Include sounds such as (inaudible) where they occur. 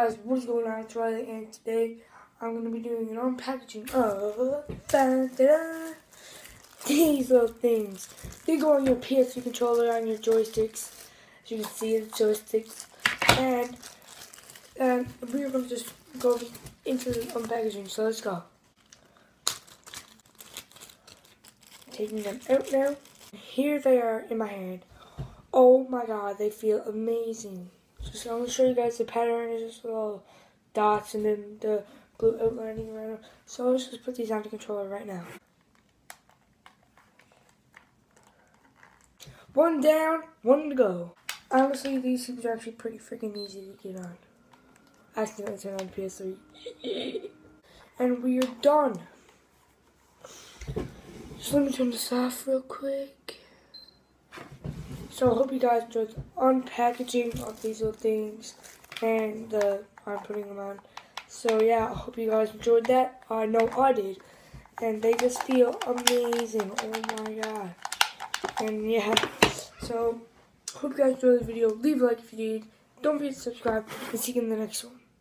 guys, what is going on? It's Riley, and today I'm going to be doing an unpackaging of these little things. They go on your PS3 controller, on your joysticks. As you can see, the joysticks. And, and we're going to just go into the unpackaging, so let's go. Taking them out now. Here they are in my hand. Oh my god, they feel amazing. So I'm going to show you guys the pattern. It's just little dots and then the blue outlining around. So let's just put these on the controller right now. One down, one to go. Honestly, these things are actually pretty freaking easy to get on. I accidentally turned on PS3. (laughs) and we are done. Just let me turn this off real quick. So I hope you guys enjoyed the unpackaging of these little things and the I'm putting them on. So yeah, I hope you guys enjoyed that. I know I did. And they just feel amazing. Oh my god. And yeah, so hope you guys enjoyed the video. Leave a like if you did. Don't forget to subscribe and see you in the next one.